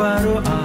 faro ao